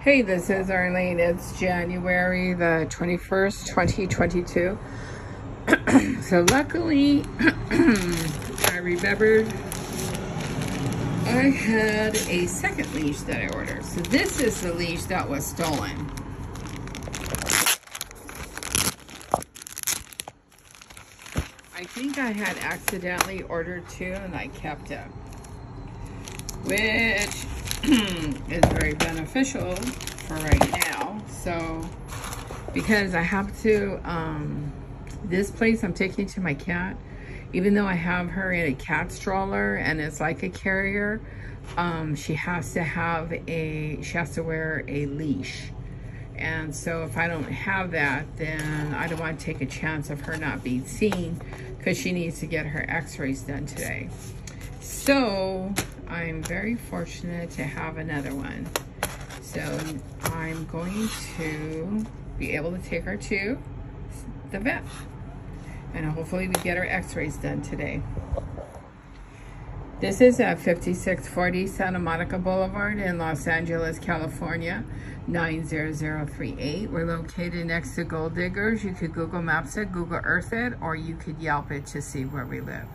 Hey, this is Arlene. It's January the 21st, 2022. so luckily, I remembered I had a second leash that I ordered. So this is the leash that was stolen. I think I had accidentally ordered two and I kept it. Which is very beneficial for right now. So, because I have to, um, this place I'm taking to my cat, even though I have her in a cat stroller and it's like a carrier, um, she has to have a, she has to wear a leash. And so if I don't have that, then I don't want to take a chance of her not being seen because she needs to get her x-rays done today. So I'm very fortunate to have another one. So I'm going to be able to take her to the vet. And hopefully we get her x-rays done today. This is at 5640 Santa Monica Boulevard in Los Angeles, California, 90038. We're located next to Gold Diggers. You could Google Maps it, Google Earth it, or you could Yelp it to see where we live.